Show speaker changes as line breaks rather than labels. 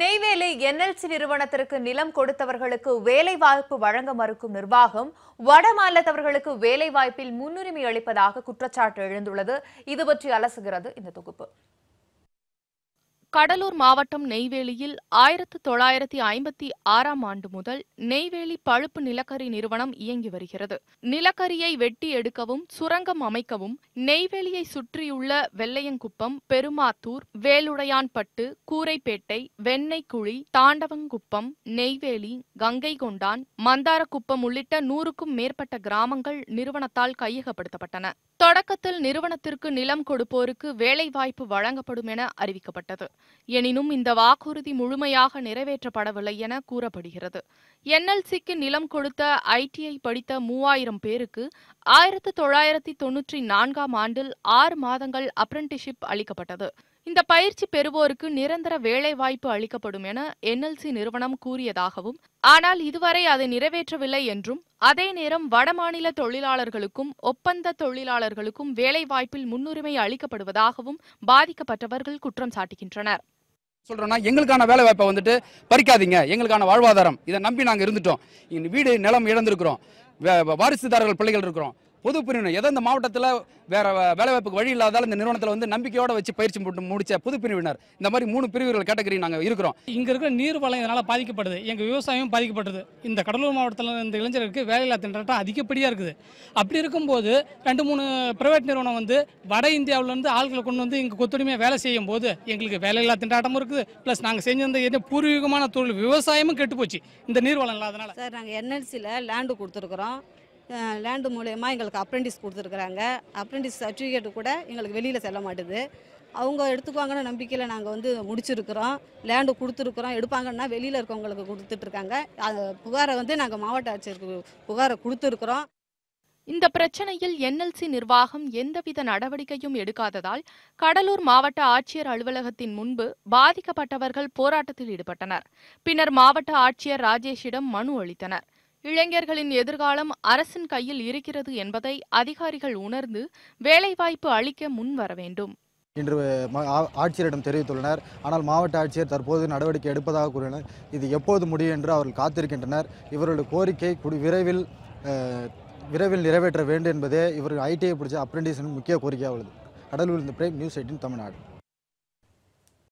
Neyveli NLC நிறுவனத்திற்கு நிலம் கொடுத்தவர்களுக்கு வேலை வாய்ப்பு வழங்க மறுக்கும் நிர்வாகம் வட மாநிலத்தவர்களுக்கு வேலை வாய்ப்பில் முன்னுரிமை அளிப்பதாக குற்றச்சாட்டு எழுந்துள்ளது. இது பற்றி அலசுகிறது இந்த தொகுப்பு.
கடலூர் மாவட்டம் நெய்வேலியில் ஆயிரத்து தொள்ளாயிரத்தி ஐம்பத்தி ஆறாம் ஆண்டு முதல் நெய்வேலி பழுப்பு நிலக்கரி நிறுவனம் இயங்கி வருகிறது. நிலக்கரியை வெட்டி எடுக்கவும் சுரங்கம் அமைக்கவும் நெய்வேலியை சுற்றியுள்ள வெள்ளையங்குப்பம் பெருமாத்தூர் வேலுடையான்பட்டு கூரைப்பேட்டை வெண்ணெய்க்குழி தாண்டவங்குப்பம் நெய்வேலி கங்கை கொண்டான் மந்தாரக்குப்பம் உள்ளிட்ட நூறுக்கும் மேற்பட்ட கிராமங்கள் நிறுவனத்தால் கையகப்படுத்தப்பட்டன. தொடக்கத்தில் நிறுவனத்திற்கு நிலம் கொடுப்போருக்கு வேலைவாய்ப்பு வழங்கப்படும் என அறிவிக்கப்பட்டது. எனினும் இந்த வாக்குறுதி முழுமையாக நிறைவேற்றப்படவில்லை என கூறப்படுகிறது. என்எல்சிக்கு நிலம் கொடுத்த ஐடிஐ படித்த மூவாயிரம் பேருக்கு ஆயிரத்து தொள்ளாயிரத்தி தொன்னூற்றி நான்காம் ஆண்டில் ஆறு மாதங்கள் அப்ரண்டிஷிப் அளிக்கப்பட்டது. இந்த பயிற்சி பெறுவோருக்கு நிரந்தர வேலைவாய்ப்பு அளிக்கப்படும் என என்எல்சி நிறுவனம் கூறியதாகவும் ஆனால் இதுவரை அதை நிறைவேற்றவில்லை என்றும் அதே நேரம் வடமாநில தொழிலாளர்களுக்கும் ஒப்பந்த தொழிலாளர்களுக்கும் வேலைவாய்ப்பில் முன்னுரிமை அளிக்கப்படுவதாகவும் பாதிக்கப்பட்டவர்கள் குற்றம் சாட்டுகின்றனர்.
சொல்கிறோன்னா எங்களுக்கான வேலை வாய்ப்பை வந்துட்டு பறிக்காதீங்க. எங்களுக்கான வாழ்வாதாரம். இதை நம்பி நாங்கள் இருந்துட்டோம். வீடு நிலம் இழந்திருக்கிறோம். வாரிசுதாரர்கள் பிள்ளைகள் இருக்கிறோம். பொது பிரிவினர் எதோ இந்த மாவட்டத்தில் வேற வே- வேலை வாய்ப்புக்கு வழி இல்லாதால இந்த நிறுவனத்தில் வந்து நம்பிக்கையோட வச்சு பயிற்சி போட்டு முடிச்ச புது பிரிவினர் இந்த மாதிரி மூணு பிரிவுகள் கேட்டகரி நாங்கள் இருக்கிறோம்.
இங்க இருக்கிற நீர் வளம் இதனால பாதிக்கப்படுது. எங்க விவசாயம் பாதிக்கப்படுது இந்த கடலூர் மாவட்டத்தில் இந்த இளைஞருக்கு வேலையில்லா திண்டாட்டம் அதிகப்படியாக இருக்குது. அப்படி இருக்கும்போது ரெண்டு மூணு பிரைவேட் நிறுவனம் வந்து வட இந்தியாவிலேருந்து ஆட்களை கொண்டு வந்து இங்கே கொத்துரிமையாக வேலை செய்யும் போது எங்களுக்கு வேலையில்லா திண்டாட்டமும் இருக்குது. ப்ளஸ் நாங்கள் செஞ்சிருந்த என்ன பூர்வீகமான தொழில் விவசாயமும் கெட்டு போச்சு. இந்த நீர் வளம் இல்லாதனால.
சார் நாங்கள் என்எல்சியில் லேண்டு கொடுத்துருக்குறோம். லேண்டு மூலயமா எங்களுக்கு அப்ரெண்டிஸ் கொடுத்துருக்குறாங்க. அப்ரெண்டிஸ் சர்டிஃபிகேட் கூட எங்களுக்கு வெளியில் செல்ல மாட்டுது. அவங்க எடுத்துக்குவாங்கன்னு நம்பிக்கையில் நாங்கள் வந்து முடிச்சிருக்கிறோம். லேண்டு கொடுத்துருக்குறோம். எடுப்பாங்கன்னா வெளியில் இருக்கவங்களுக்கு கொடுத்துட்ருக்காங்க. அது புகாரை வந்து நாங்கள் மாவட்ட ஆட்சியருக்கு புகாரை கொடுத்துருக்குறோம்.
இந்த பிரச்சனையில் என்எல்சி நிர்வாகம் எந்தவித நடவடிக்கையும் எடுக்காததால் கடலூர் மாவட்ட ஆட்சியர் அலுவலகத்தின் முன்பு பாதிக்கப்பட்டவர்கள் போராட்டத்தில் ஈடுபட்டனர். பின்னர் மாவட்ட ஆட்சியர் ராஜேஷிடம் மனு அளித்தனர். இளைஞர்களின் எதிர்காலம் அரசின் கையில் இருக்கிறது என்பதை அதிகாரிகள் உணர்ந்து வேலைவாய்ப்பு அளிக்க முன்வர வேண்டும்.
இன்று ஆட்சியரிடம் தெரிவித்துள்ளனர். ஆனால் மாவட்ட ஆட்சியர் தற்போது நடவடிக்கை எடுப்பதாக கூறினர் இது எப்போது முடியும் என்று அவர்கள் காத்திருக்கின்றனர். இவர்களுடைய கோரிக்கை குடி விரைவில் விரைவில் நிறைவேற்ற வேண்டும் என்பதே இவர்கள் ஐடிஐ பிடிச்ச அப்ரெண்டிஸின் முக்கிய கோரிக்கையாக உள்ளது கடலூர் இந்த பிரேம் நியூஸ் எயிட்டின் தமிழ்நாடு.